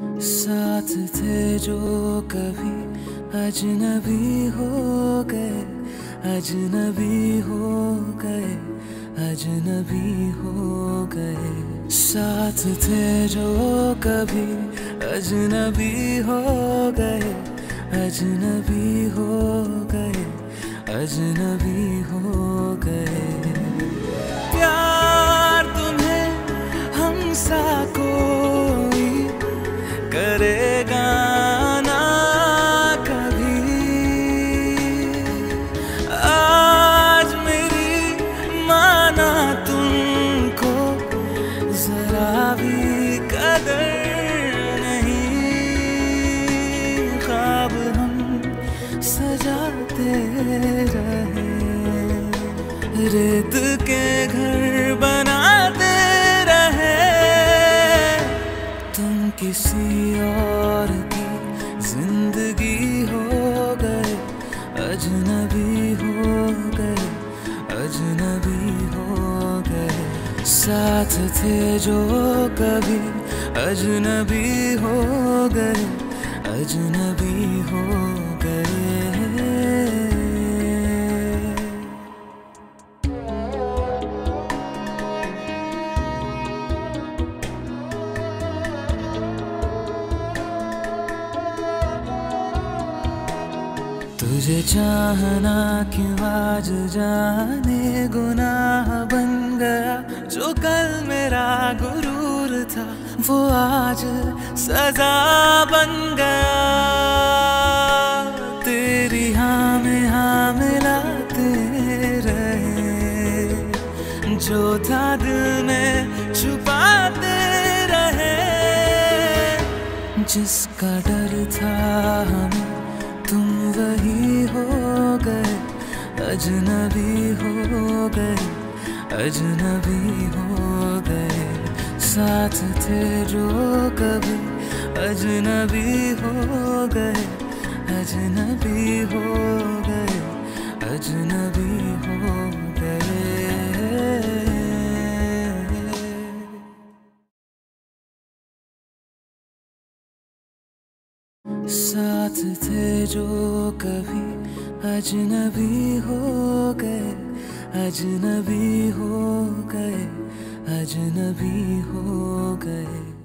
साथ थे जो कभी अजनबी हो गए, अजनबी हो गए, अजनबी हो गए। साथ थे जो कभी अजनबी हो गए, अजनबी हो गए, अजनबी हो गए। करेगा ना कभी। आज मेरी माना तुमको जरा भी कदर नहीं। ख्वाब हम सजाते रहे। रेत के किसी और की ज़िंदगी हो गए, अजनबी हो गए, अजनबी हो गए। साथ थे जो कभी अजनबी हो गए, अजनबी हो तुझे चाहना क्यों आज जाने गुनाह बन गया। जो कल मेरा गुरूर था, वो आज सजा बन गया। तेरी हाँ में हाँ मिलाते रहे, जो था दिल में छुपाते रहे। जिसका डर था हमें, तुम वही अजनबी हो गए, अजनबी हो गए। साथ थे जो कभी अजनबी हो गए, अजनबी हो गए, अजनबी हो गए। साथ थे जो कभी अजनबी हो गए अजनबी हो गए अजनबी हो गए।